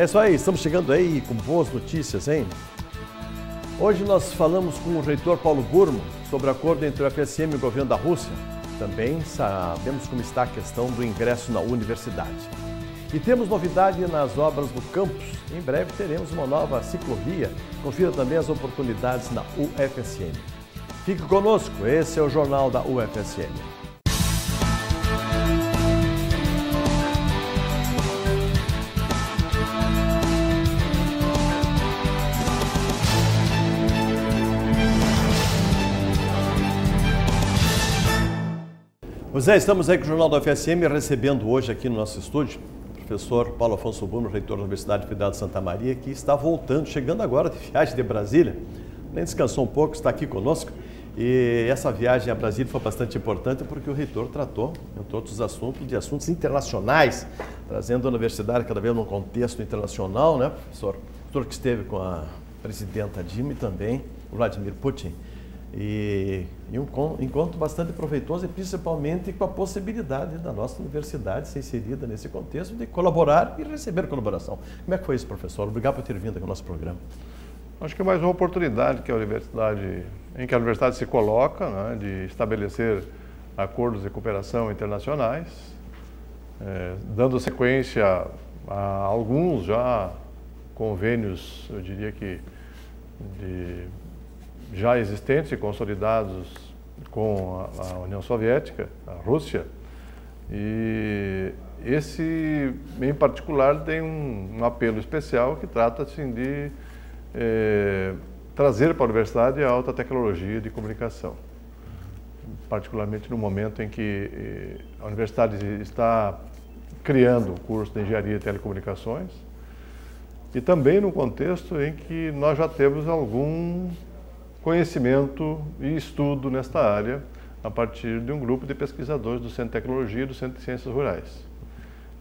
É isso aí, estamos chegando aí com boas notícias, hein? Hoje nós falamos com o reitor Paulo Burmo sobre o acordo entre o FSM e o governo da Rússia. Também sabemos como está a questão do ingresso na universidade. E temos novidade nas obras do campus. Em breve teremos uma nova ciclovia. Confira também as oportunidades na UFSM. Fique conosco, esse é o Jornal da UFSM. Pois é, estamos aí com o Jornal da UFSM recebendo hoje aqui no nosso estúdio o professor Paulo Afonso Bruno, reitor da Universidade Federal de Santa Maria, que está voltando, chegando agora de viagem de Brasília. Nem descansou um pouco, está aqui conosco. E essa viagem a Brasília foi bastante importante porque o reitor tratou, entre outros assuntos, de assuntos internacionais, trazendo a universidade cada vez num contexto internacional, né, professor? O professor que esteve com a presidenta Dilma e também o Vladimir Putin. E, e, um encontro bastante proveitoso e principalmente com a possibilidade da nossa universidade ser inserida nesse contexto de colaborar e receber colaboração. Como é que foi isso, professor? Obrigado por ter vindo aqui ao nosso programa. Acho que é mais uma oportunidade que a universidade, em que a universidade se coloca, né, de estabelecer acordos de cooperação internacionais, é, dando sequência a alguns já convênios, eu diria que de já existentes e consolidados com a, a União Soviética, a Rússia, e esse, em particular, tem um, um apelo especial que trata assim, de é, trazer para a universidade a alta tecnologia de comunicação, particularmente no momento em que eh, a universidade está criando o curso de Engenharia e Telecomunicações, e também no contexto em que nós já temos algum conhecimento e estudo nesta área a partir de um grupo de pesquisadores do Centro de Tecnologia e do Centro de Ciências Rurais.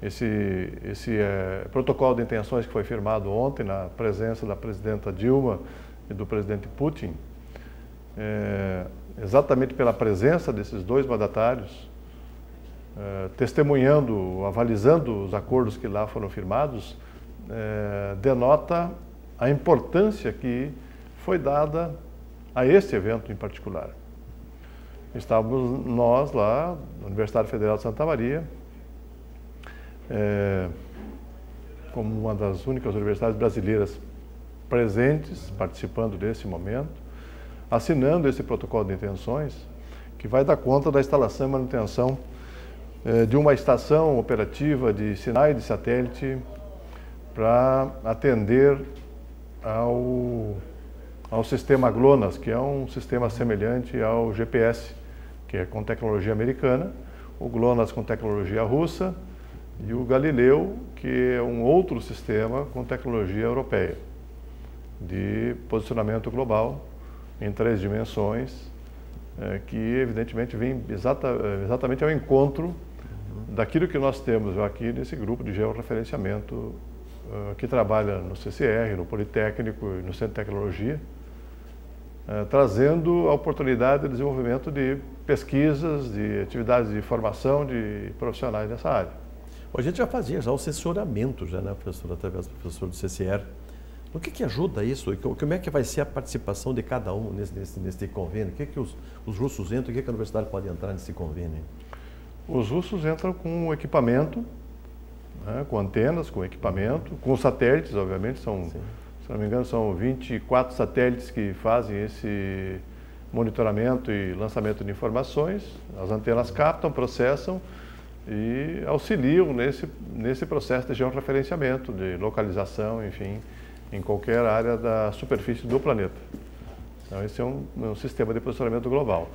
Esse, esse é, protocolo de intenções que foi firmado ontem na presença da presidenta Dilma e do presidente Putin, é, exatamente pela presença desses dois mandatários, é, testemunhando, avalizando os acordos que lá foram firmados, denota a importância que foi dada a este evento em particular. Estávamos nós lá, na Universidade Federal de Santa Maria, é, como uma das únicas universidades brasileiras presentes, participando desse momento, assinando esse protocolo de intenções, que vai dar conta da instalação e manutenção é, de uma estação operativa de sinais de satélite para atender ao ao sistema GLONASS, que é um sistema semelhante ao GPS, que é com tecnologia americana, o GLONASS com tecnologia russa e o Galileu, que é um outro sistema com tecnologia europeia, de posicionamento global em três dimensões, é, que evidentemente vem exata, exatamente ao encontro daquilo que nós temos aqui nesse grupo de georreferenciamento uh, que trabalha no CCR, no Politécnico e no Centro de Tecnologia, eh, trazendo a oportunidade de desenvolvimento de pesquisas, de atividades de formação de profissionais nessa área. A gente já fazia já o censuramento, já, né, professor, através do professor do CCR. O que, que ajuda isso? Como é que vai ser a participação de cada um nesse, nesse, nesse convênio? O que, que os, os russos entram? O que, que a universidade pode entrar nesse convênio? Os russos entram com equipamento, né, com antenas, com equipamento, com satélites, obviamente, são Sim se não me engano, são 24 satélites que fazem esse monitoramento e lançamento de informações. As antenas captam, processam e auxiliam nesse, nesse processo de georreferenciamento, de localização, enfim, em qualquer área da superfície do planeta. Então, esse é um, um sistema de posicionamento global.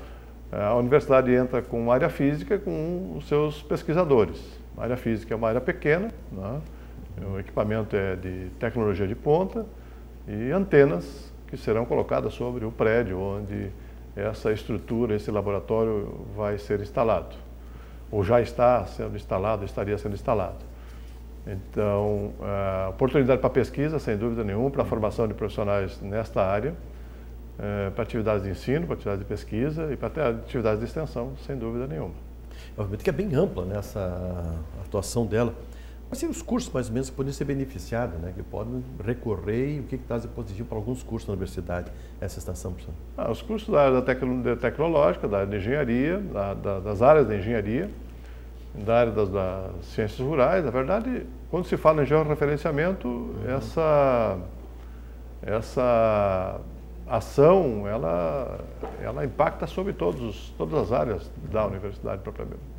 A universidade entra com área física com os seus pesquisadores. A área física é uma área pequena, né? o equipamento é de tecnologia de ponta, e antenas que serão colocadas sobre o prédio onde essa estrutura, esse laboratório vai ser instalado. Ou já está sendo instalado, estaria sendo instalado. Então, a oportunidade para pesquisa, sem dúvida nenhuma, para a formação de profissionais nesta área, é, para atividades de ensino, para atividades de pesquisa e para atividades de extensão, sem dúvida nenhuma. Obviamente que é bem ampla né, atuação dela. Quais seriam os cursos, mais ou menos, que podem ser beneficiados, né? que podem recorrer e o que está positivo para alguns cursos na universidade, essa estação, professor? Ah, os cursos da área da tecnológica, da área de engenharia, da, da, das áreas de engenharia, da área das, das, ciências rurais. Na verdade, quando se fala em georreferenciamento, uhum. essa, essa ação, ela, ela impacta sobre todos, todas as áreas da universidade propriamente.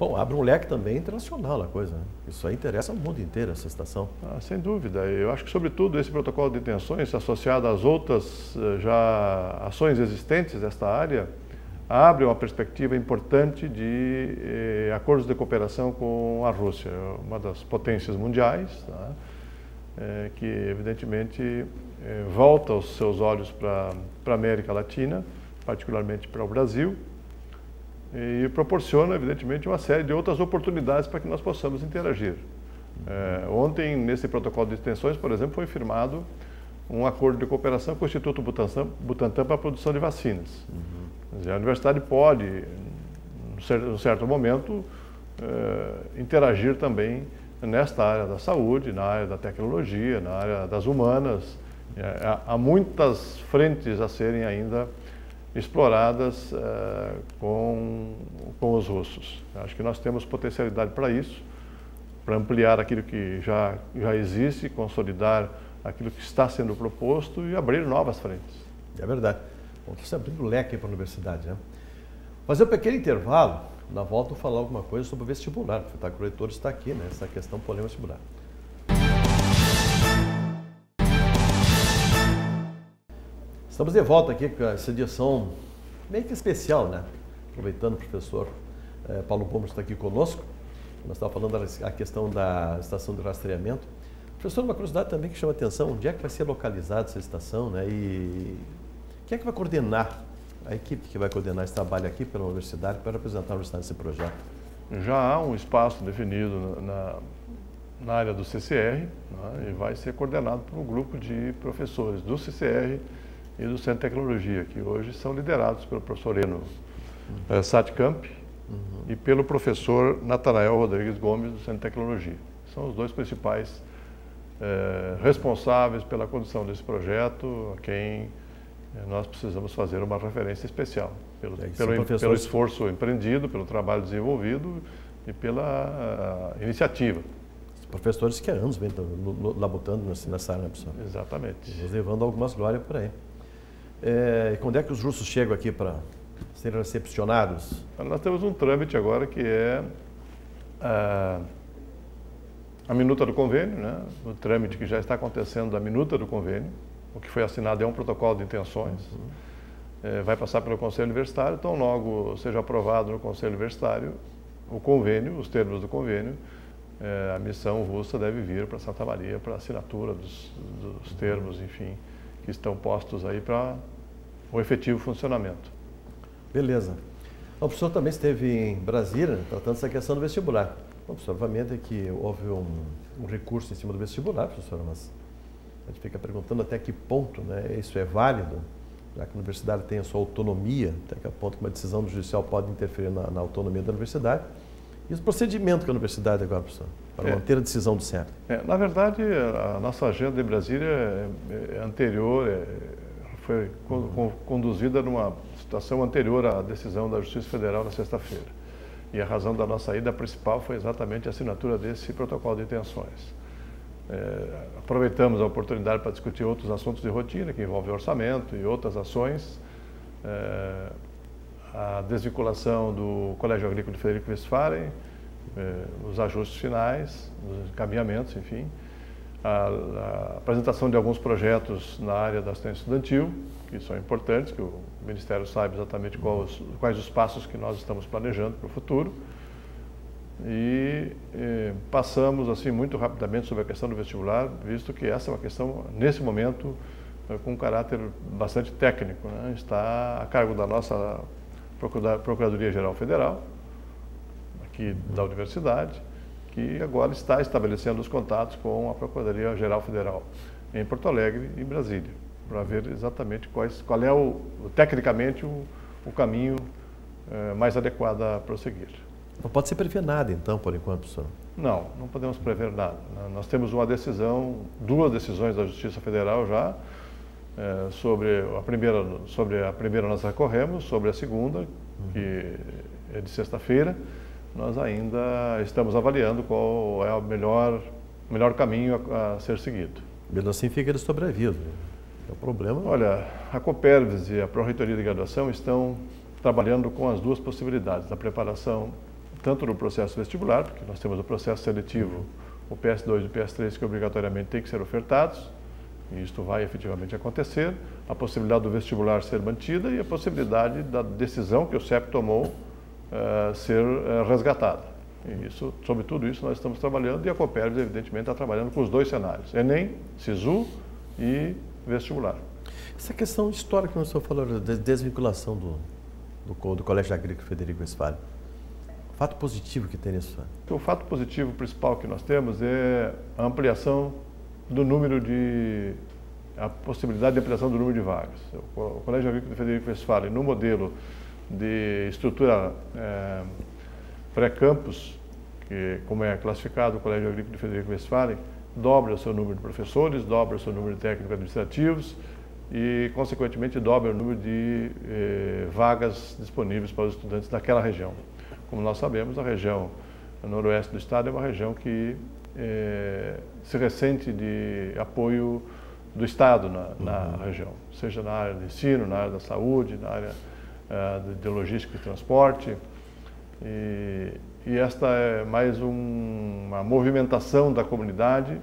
Bom, abre um leque também internacional a coisa. Né? Isso aí interessa ao mundo inteiro, essa estação. Ah, sem dúvida. Eu acho que, sobretudo, esse protocolo de intenções, associado às outras eh, já ações existentes desta área, abre uma perspectiva importante de eh, acordos de cooperação com a Rússia, uma das potências mundiais, tá? eh, que, evidentemente, eh, volta os seus olhos para a América Latina, particularmente para o Brasil, e proporciona, evidentemente, uma série de outras oportunidades para que nós possamos interagir. É, ontem, nesse protocolo de extensões, por exemplo, foi firmado um acordo de cooperação com o Instituto Butantan, Butantan para a produção de vacinas. Uhum. Dizer, a universidade pode, em um certo momento, é, interagir também nesta área da saúde, na área da tecnologia, na área das humanas. É, há muitas frentes a serem ainda exploradas uh, com, com os russos. Acho que nós temos potencialidade para isso, para ampliar aquilo que já, já existe, consolidar aquilo que está sendo proposto e abrir novas frentes. É verdade. Bom, está abrindo leque para a universidade, né? Fazer um pequeno intervalo, na volta eu falar alguma coisa sobre o vestibular, porque o reitor está aqui, né? Essa questão polêmica vestibular. Estamos de volta aqui com essa edição meio que especial, né? Aproveitando o professor eh, Paulo Gomes está aqui conosco. Nós estávamos falando da questão da estação de rastreamento. Professor, uma curiosidade também que chama atenção, onde é que vai ser localizada essa estação, né? E quem é que vai coordenar, a equipe que vai coordenar esse trabalho aqui pela universidade para representar a universidade nesse projeto? Já há um espaço definido na, na área do CCR né? e vai ser coordenado por um grupo de professores do CCR e do Centro de Tecnologia, que hoje são liderados pelo professor Eno uhum. uh, Satkamp uhum. e pelo professor Natanael Rodrigues Gomes, do Centro de Tecnologia. São os dois principais uh, responsáveis pela condução desse projeto, a quem uh, nós precisamos fazer uma referência especial, pelo, é, pelo, pelo esforço empreendido, pelo trabalho desenvolvido e pela iniciativa professores que há anos vêm labutando nessa área, né, professor? Exatamente. Nos levando algumas glórias por aí. É, quando é que os russos chegam aqui para serem recepcionados? Nós temos um trâmite agora que é a, a minuta do convênio, né? o trâmite que já está acontecendo da minuta do convênio, o que foi assinado é um protocolo de intenções. Uhum. É, vai passar pelo Conselho Universitário, então logo seja aprovado no Conselho Universitário o convênio, os termos do convênio, é, a missão russa deve vir para Santa Maria para assinatura dos, dos termos, enfim, que estão postos aí para o efetivo funcionamento. Beleza. O professor também esteve em Brasília tratando essa questão do vestibular. O professor, obviamente que houve um, um, recurso em cima do vestibular, professor, mas a gente fica perguntando até que ponto né, isso é válido, já que a universidade tem a sua autonomia, até que ponto uma decisão judicial pode interferir na, na autonomia da universidade. E o procedimento que a universidade agora, professor, para é. manter a decisão do centro? É, na verdade, a nossa agenda em Brasília é, é anterior, é, foi conduzida numa situação anterior à decisão da Justiça Federal na sexta-feira. E a razão da nossa ida principal foi exatamente a assinatura desse protocolo de intenções. É, aproveitamos a oportunidade para discutir outros assuntos de rotina, que envolvem orçamento e outras ações. É, a desvinculação do Colégio Agrícola de Frederico Westphalen, eh, os ajustes finais, os encaminhamentos, enfim, a, a, apresentação de alguns projetos na área da assistência estudantil, que são importantes, que o Ministério sabe exatamente quais, quais os passos que nós estamos planejando para o futuro. E eh, passamos assim muito rapidamente sobre a questão do vestibular, visto que essa é uma questão, nesse momento, eh, com um caráter bastante técnico. Né? Está a cargo da nossa Procuradoria-Geral Federal, aqui da universidade, que agora está estabelecendo os contatos com a Procuradoria-Geral Federal em Porto Alegre e Brasília, para ver exatamente quais, qual é, o, tecnicamente, o, o caminho eh, mais adequado a prosseguir. Não pode ser prevê nada, então, por enquanto, professor? Não, não podemos prever nada. Nós temos uma decisão, duas decisões da Justiça Federal já, é, sobre, a primeira, sobre a primeira nós recorremos, sobre a segunda, que é de sexta-feira, nós ainda estamos avaliando qual é o melhor, melhor caminho a, a ser seguido. Mesmo assim fica ele sobrevido. É o problema. Olha, a Coperves e a Pró-Reitoria de Graduação estão trabalhando com as duas possibilidades, da preparação tanto no processo vestibular, porque nós temos o processo seletivo, o PS2 e o PS3 que obrigatoriamente têm que ser ofertados, e isto vai efetivamente acontecer, a possibilidade do vestibular ser mantida e a possibilidade da decisão que o CEP tomou uh, ser uh, resgatada. E isso, sobre tudo isso nós estamos trabalhando e a Coperves, evidentemente, está trabalhando com os dois cenários, Enem, SISU e vestibular. Essa questão histórica que o senhor falou, da desvinculação do, do, do Colégio Agrícola Federico Westphalen, fato positivo que tem nisso? O fato positivo principal que nós temos é a ampliação do número de a possibilidade de ampliação do número de vagas. O Colégio Agrícola Federico Westphalen, no modelo de estrutura é, pré-campus, que como é classificado o Colégio Agrícola Federico Westphalen, dobra o seu número de professores, dobra o seu número de técnicos administrativos e, consequentemente, dobra o número de eh, vagas disponíveis para os estudantes daquela região. Como nós sabemos, a região noroeste do estado é uma região que eh, se ressente de apoio do Estado na, na uhum. região, seja na área de ensino, na área da saúde, na área uh, de, logística e transporte. E, e esta é mais um, uma movimentação da comunidade,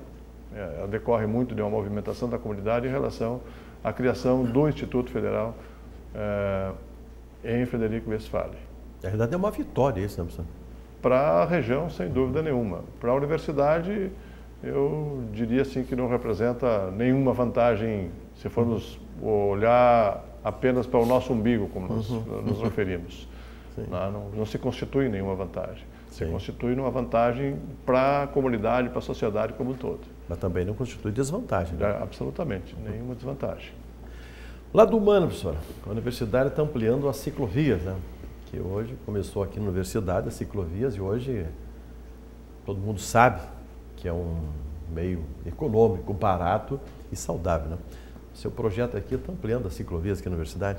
ela decorre muito de uma movimentação da comunidade em relação à criação do Instituto Federal uh, em Frederico Westphalen. Na verdade é uma vitória isso, né, professor? Para a região, sem dúvida nenhuma. Para a universidade, eu diria assim que não representa nenhuma vantagem se formos olhar apenas para o nosso umbigo, como nós uhum. nos referimos. Não, não, não, se constitui nenhuma vantagem. Se Sim. constitui uma vantagem para a comunidade, para a sociedade como um todo. Mas também não constitui desvantagem. Né? É, absolutamente, nenhuma desvantagem. Lado humano, professora, a universidade está ampliando as ciclovias, né? que hoje começou aqui na universidade, as ciclovias, e hoje todo mundo sabe que é um meio econômico, barato e saudável. Né? Seu projeto aqui está ampliando as ciclovias aqui na universidade?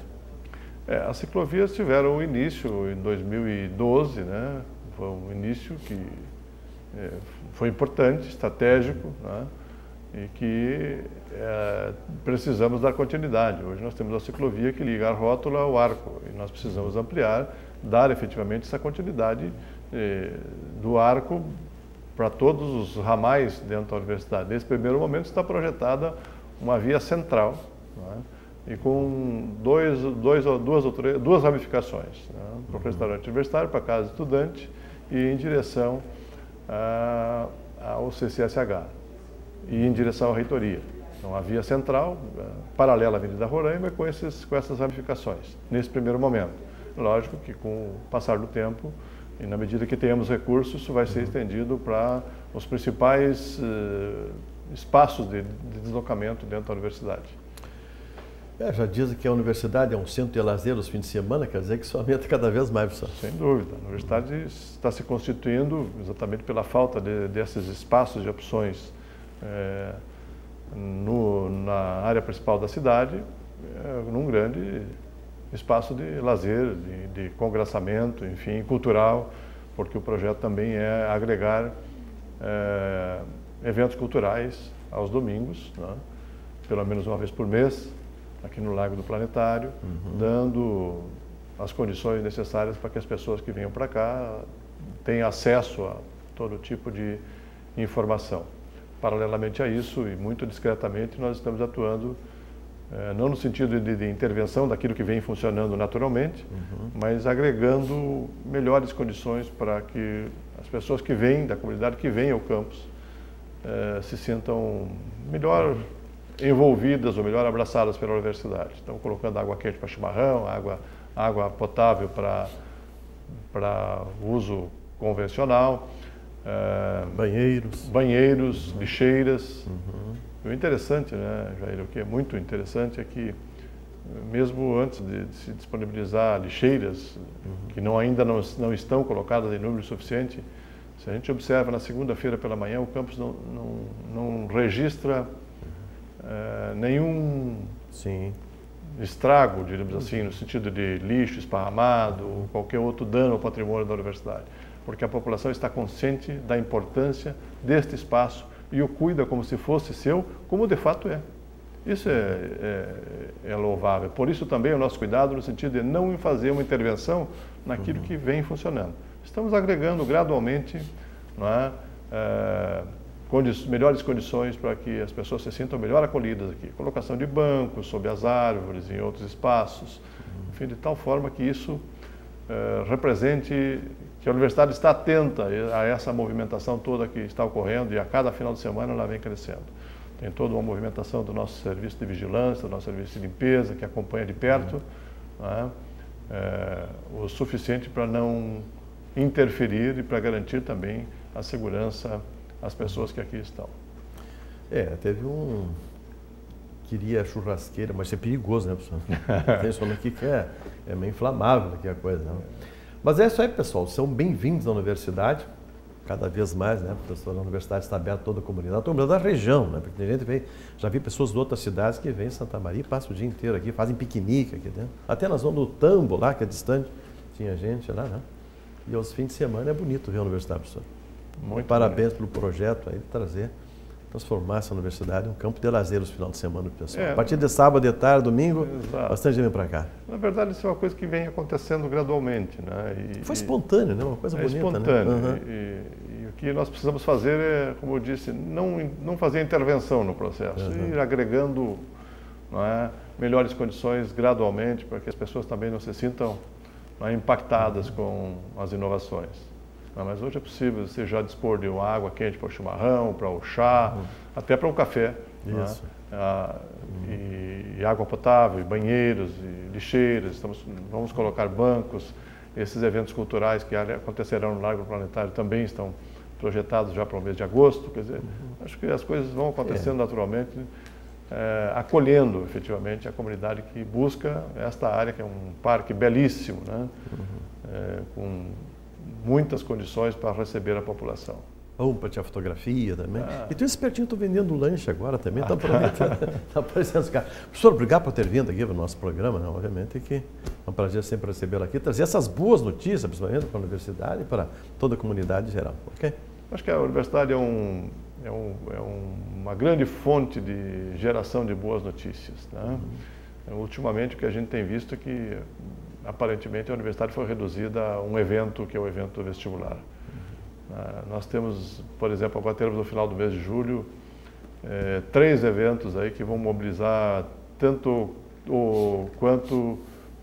É, as ciclovias tiveram início em 2012, né? foi um início que é, foi importante, estratégico, né? e que é, precisamos dar continuidade. Hoje nós temos a ciclovia que liga a rótula ao arco, e nós precisamos ampliar, dar efetivamente essa continuidade é, do arco para todos os ramais dentro da universidade. Nesse primeiro momento está projetada uma via central é? e com dois, dois, duas, ou três, duas ramificações, né? para o restaurante universitário, para a casa estudante e em direção a, ao CCSH e em direção à reitoria. Então, a via central, é, paralela à Avenida Roraima, com, esses, com essas ramificações, nesse primeiro momento. Lógico que com o passar do tempo, e na medida que tenhamos recursos, isso vai ser estendido para os principais uh, espaços de, de, deslocamento dentro da universidade. É, já dizem que a universidade é um centro de lazer nos fins de semana, quer dizer que isso aumenta cada vez mais, professor. Sem dúvida. A universidade está se constituindo exatamente pela falta de, desses espaços de opções é, no, na área principal da cidade, é, num grande espaço de lazer, de, de congraçamento, enfim, cultural, porque o projeto também é agregar é, eventos culturais aos domingos, né? pelo menos uma vez por mês, aqui no Lago do Planetário, uhum. dando as condições necessárias para que as pessoas que venham para cá tenham acesso a todo tipo de informação. Paralelamente a isso, e muito discretamente, nós estamos atuando é, não no sentido de, de, intervenção daquilo que vem funcionando naturalmente, uhum. mas agregando melhores condições para que as pessoas que vêm, da comunidade que vêm ao campus, é, se sintam melhor envolvidas ou melhor abraçadas pela universidade. Estamos colocando água quente para chimarrão, água, água potável para, para uso convencional. É, banheiros. Banheiros, lixeiras. Uhum o interessante, né, Jair, o que é muito interessante é que, mesmo antes de, se disponibilizar lixeiras, uhum. que não, ainda não, não estão colocadas em número suficiente, Se a gente observa na segunda-feira pela manhã, o campus não, não, não registra é, nenhum Sim. estrago, digamos assim, no sentido de lixo esparramado ou qualquer outro dano ao patrimônio da universidade, porque a população está consciente da importância deste espaço e o cuida como se fosse seu, como de fato é. Isso é, é, é, louvável. Por isso também o nosso cuidado no sentido de não fazer uma intervenção naquilo uhum. que vem funcionando. Estamos agregando gradualmente é, é condi melhores condições para que as pessoas se sintam melhor acolhidas aqui. Colocação de bancos sob as árvores, em outros espaços, enfim, de tal forma que isso é, represente que a universidade está atenta a essa movimentação toda que está ocorrendo e a cada final de semana ela vem crescendo. Tem toda uma movimentação do nosso serviço de vigilância, do nosso serviço de limpeza, que acompanha de perto, né? o suficiente para não interferir e para garantir também a segurança às pessoas que aqui estão. É, teve um. Queria churrasqueira, mas é perigoso, né, professor? Tem aqui que é, é meio inflamável aqui a coisa. Né? Mas é isso aí, pessoal. São bem-vindos à universidade cada vez mais, né, professor, a universidade está aberta a toda a comunidade, toda da região, né, porque a gente vem, já vi pessoas de outras cidades que vêm em Santa Maria, passam o dia inteiro aqui, fazem piquenique aqui dentro, até na zona do Tambo lá, que é distante, tinha gente lá, né, e aos fins de semana é bonito ver a universidade, professor. Muito Parabéns pelo projeto aí de trazer transformar essa universidade em um campo de lazer nos final de semana pessoal. É, a partir de sábado, de tarde, domingo, exato. bastante gente vem para cá. Na verdade, isso é uma coisa que vem acontecendo gradualmente. Né? E, Foi espontâneo, né? uma coisa é bonita. Né? Espontâneo. Né? Uhum. E, e, o que nós precisamos fazer é, como eu disse, não, não fazer intervenção no processo, uhum. ir agregando é, melhores condições gradualmente para que as pessoas também não se sintam impactadas com as inovações. Mas hoje é possível você já dispor de uma água quente para o chimarrão, para o chá, uhum. até para o café. Né? Isso. Né? Ah, uhum. e, e, água potável, e banheiros, e lixeiras. Estamos, vamos colocar bancos. Esses eventos culturais que acontecerão no Largo Planetário também estão projetados já para o mês de agosto. Quer dizer, uhum. acho que as coisas vão acontecendo é. naturalmente, é, acolhendo efetivamente a comunidade que busca esta área, que é um parque belíssimo, né? É, com muitas condições para receber a população. Vamos para tirar fotografia também. Ah. E tem esse pertinho, estou vendendo lanche agora também, está prometendo. Está aparecendo os caras. Professor, obrigado por ter vindo aqui para o nosso programa, né? obviamente que é um prazer sempre recebê-lo aqui, trazer essas boas notícias, principalmente para a universidade e para toda a comunidade em geral, ok? Acho que a universidade é, um, é, um, é uma grande fonte de geração de boas notícias. Né? Uhum. Ultimamente, o que a gente tem visto é que aparentemente a universidade foi reduzida a um evento que é o evento vestibular. Uhum. nós temos, por exemplo, agora teremos no final do mês de julho é, três eventos aí que vão mobilizar tanto o quanto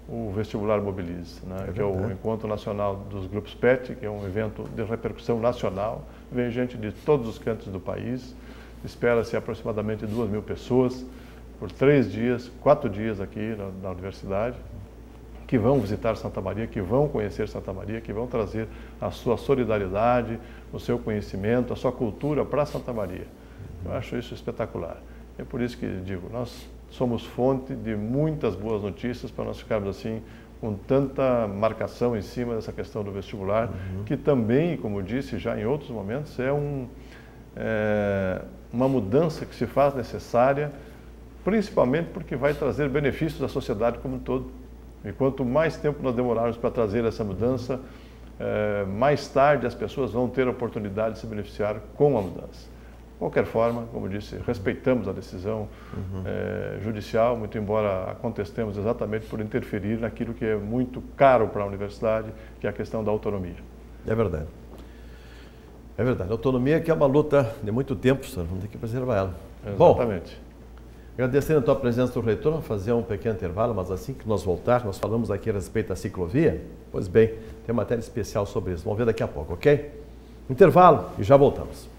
o vestibular mobiliza, né? é que é o Encontro Nacional dos Grupos PET, que é um evento de repercussão nacional. Vem gente de todos os cantos do país, espera-se aproximadamente duas mil pessoas por três dias, quatro dias aqui na, na universidade que vão visitar Santa Maria, que vão conhecer Santa Maria, que vão trazer a sua solidariedade, o seu conhecimento, a sua cultura para Santa Maria. Eu acho isso espetacular. É por isso que digo, nós somos fonte de muitas boas notícias para nós ficarmos assim com tanta marcação em cima dessa questão do vestibular, uhum. que também, como disse já em outros momentos, é, um, é uma mudança que se faz necessária, principalmente porque vai trazer benefícios à sociedade como um todo. E quanto mais tempo nós demorarmos para trazer essa mudança, é, mais tarde as pessoas vão ter a oportunidade de se beneficiar com a mudança. De qualquer forma, como disse, respeitamos a decisão uhum. é, judicial, muito embora a contestemos exatamente por interferir naquilo que é muito caro para a universidade, que é a questão da autonomia. É verdade. É verdade. A autonomia que é uma luta de muito tempo, senhor. Vamos ter que preservar ela. Exatamente. Bom, Agradecendo a tua presença do reitor, vamos fazer um pequeno intervalo, mas assim que nós voltarmos, nós falamos aqui a respeito da ciclovia. Pois bem, tem matéria especial sobre isso. Vamos ver daqui a pouco, ok? Intervalo e já voltamos.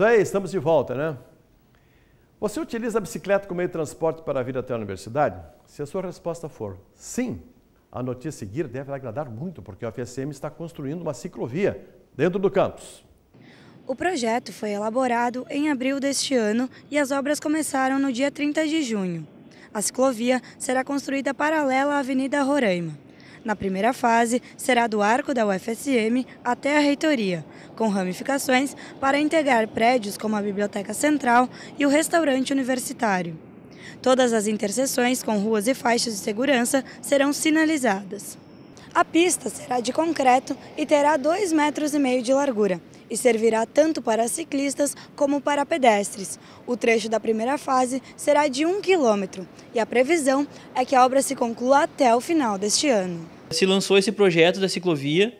Isso aí, estamos de volta, né? Você utiliza a bicicleta como meio de transporte para vir até a universidade? Se a sua resposta for sim, a notícia a seguir deve agradar muito, porque a UFSM está construindo uma ciclovia dentro do campus. O projeto foi elaborado em abril deste ano e as obras começaram no dia 30 de junho. A ciclovia será construída paralela à Avenida Roraima. Na primeira fase, será do arco da UFSM até a reitoria, com ramificações para integrar prédios como a Biblioteca Central e o restaurante universitário. Todas as interseções com ruas e faixas de segurança serão sinalizadas. A pista será de concreto e terá 2,5 metros e meio de largura e servirá tanto para ciclistas como para pedestres. O trecho da primeira fase será de 1 quilômetro e a previsão é que a obra se conclua até o final deste ano. Se lançou esse projeto da ciclovia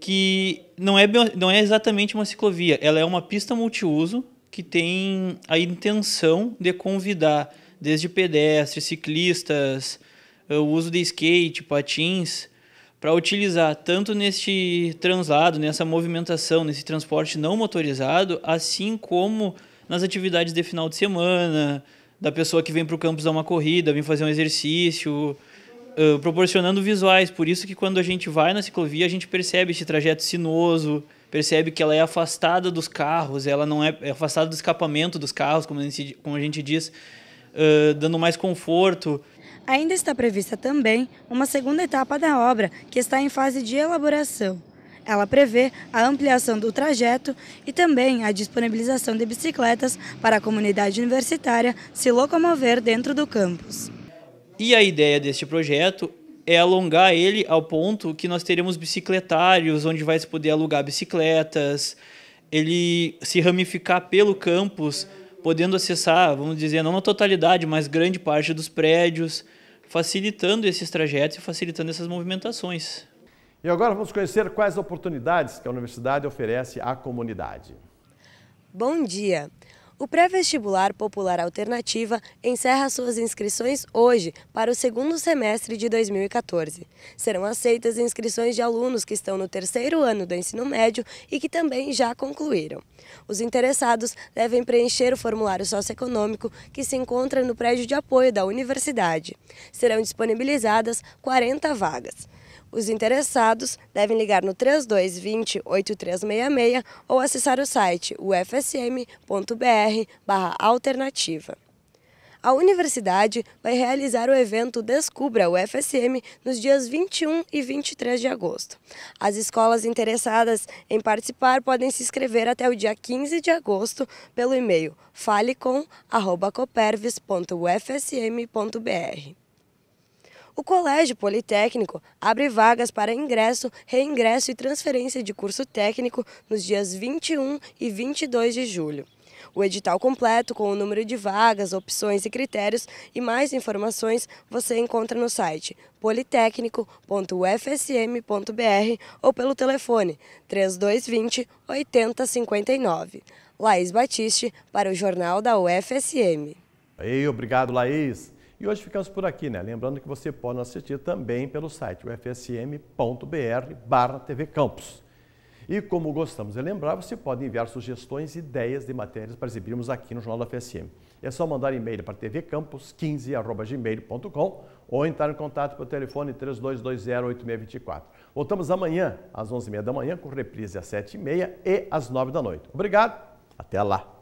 que não é, não é exatamente uma ciclovia, ela é uma pista multiuso que tem a intenção de convidar desde pedestres, ciclistas, o uso de skate, patins, para utilizar tanto neste translado, nessa movimentação, nesse transporte não motorizado, assim como nas atividades de final de semana, da pessoa que vem para o campus dar uma corrida, vem fazer um exercício, uh, proporcionando visuais. Por isso que quando a gente vai na ciclovia, a gente percebe esse trajeto sinuoso, percebe que ela é afastada dos carros, ela não é, é afastada do escapamento dos carros, como a gente, como a gente diz, uh, dando mais conforto. Ainda está prevista também uma segunda etapa da obra, que está em fase de elaboração. Ela prevê a ampliação do trajeto e também a disponibilização de bicicletas para a comunidade universitária se locomover dentro do campus. E a ideia deste projeto é alongar ele ao ponto que nós teremos bicicletários, onde vai se poder alugar bicicletas, ele se ramificar pelo campus, podendo acessar, vamos dizer, não na totalidade, mas grande parte dos prédios, facilitando esses trajetos e facilitando essas movimentações. E agora vamos conhecer quais oportunidades que a universidade oferece à comunidade. Bom dia! O Pré-Vestibular Popular Alternativa encerra suas inscrições hoje para o segundo semestre de 2014. Serão aceitas inscrições de alunos que estão no terceiro ano do ensino médio e que também já concluíram. Os interessados devem preencher o formulário socioeconômico que se encontra no prédio de apoio da universidade. Serão disponibilizadas 40 vagas. Os interessados devem ligar no 3220 8366 ou acessar o site ufsm.br/alternativa. A universidade vai realizar o evento Descubra o FSM nos dias 21 e 23 de agosto. As escolas interessadas em participar podem se inscrever até o dia 15 de agosto pelo e-mail falecom@copervis.ufsm.br. O Colégio Politécnico abre vagas para ingresso, reingresso e transferência de curso técnico nos dias 21 e 22 de julho. O edital completo com o número de vagas, opções e critérios e mais informações você encontra no site politecnico.ufsm.br ou pelo telefone 3220 8059. Laís Batiste para o Jornal da UFSM. Ei, obrigado, Laís. E hoje ficamos por aqui, né? Lembrando que você pode nos assistir também pelo site ufsm.br barra TV Campus. E como gostamos de lembrar, você pode enviar sugestões e ideias de matérias para exibirmos aqui no Jornal da FSM. É só mandar e-mail para tvcampus15.gmail.com ou entrar em contato pelo telefone 3220-8624. Voltamos amanhã às 11h30 da manhã com reprise às 7h30 e às 9 da noite. Obrigado, até lá!